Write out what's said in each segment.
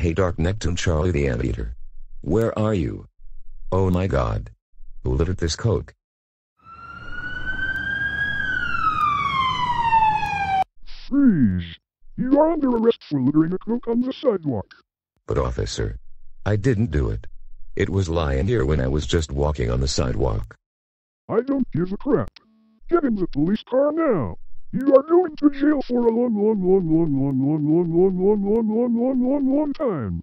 Hey Dark Neptune Charlie the Anteater. Where are you? Oh my god. Who littered this coke? Freeze! You are under arrest for littering a coke on the sidewalk. But officer. I didn't do it. It was lying here when I was just walking on the sidewalk. I don't give a crap. Get in the police car now. You are going to jail for a long, long, long, long, long, long, long, long, long, long, long, long, long, long time.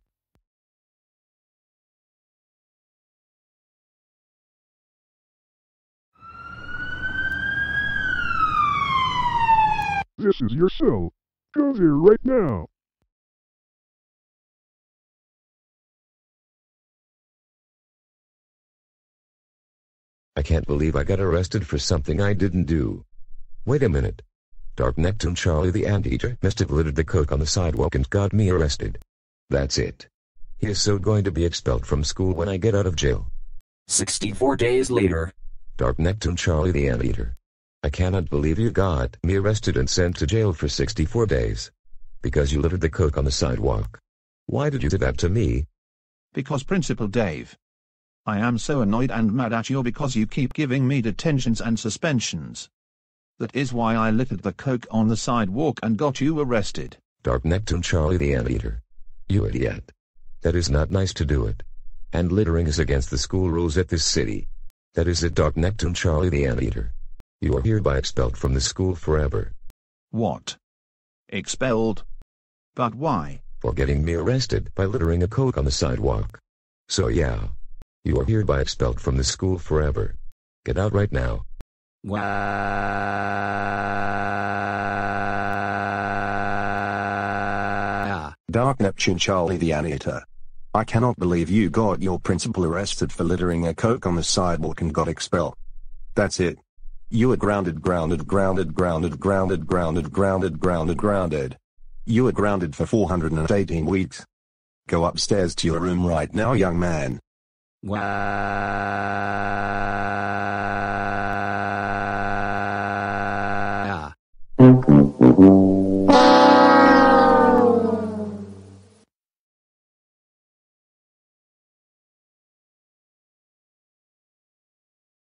This is your cell. Go there right now. I can't believe I got arrested for something I didn't do. Wait a minute. Dark Neptune Charlie the Anteater must have littered the coke on the sidewalk and got me arrested. That's it. He is so going to be expelled from school when I get out of jail. 64 days later. Dark Neptune Charlie the Anteater. I cannot believe you got me arrested and sent to jail for 64 days. Because you littered the coke on the sidewalk. Why did you do that to me? Because Principal Dave. I am so annoyed and mad at you because you keep giving me detentions and suspensions. That is why I littered the coke on the sidewalk and got you arrested. Dark Neptune Charlie the Anteater. You idiot. That is not nice to do it. And littering is against the school rules at this city. That is it Dark Neptune Charlie the Anteater. You are hereby expelled from the school forever. What? Expelled? But why? For getting me arrested by littering a coke on the sidewalk. So yeah. You are hereby expelled from the school forever. Get out right now. Wow. Ah. Ah. Dark Neptune Charlie the Anteater. I cannot believe you got your principal arrested for littering a coke on the sidewalk and got expelled. That's it. You are grounded, grounded, grounded, grounded, grounded, grounded, grounded, grounded, grounded. You are grounded for 418 weeks. Go upstairs to your room right now, young man. Wow.